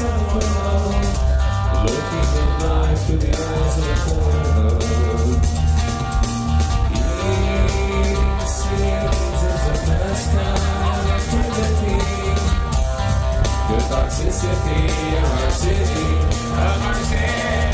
Looking at life through the eyes of a foreigner. The toxicity of our city, of our city.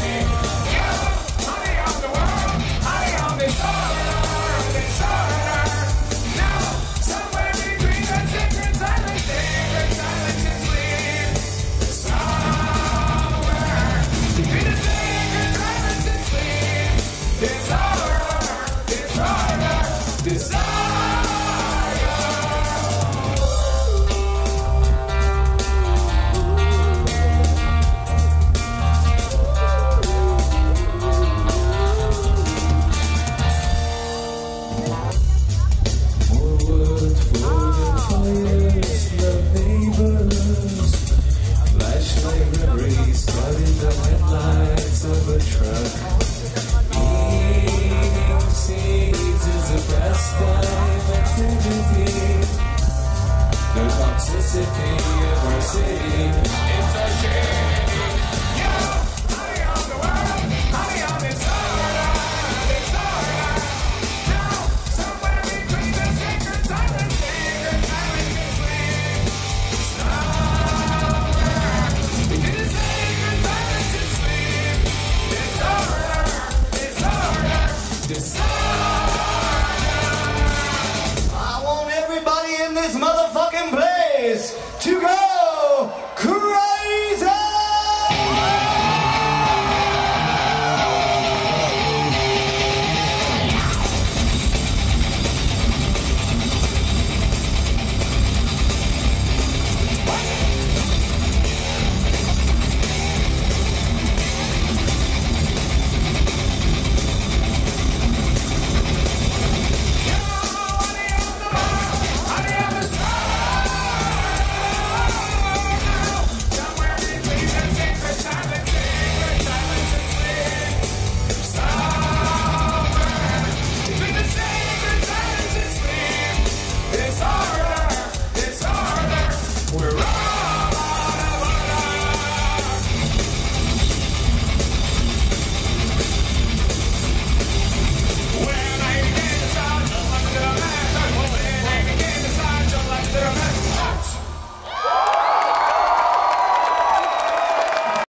He's in the line. this.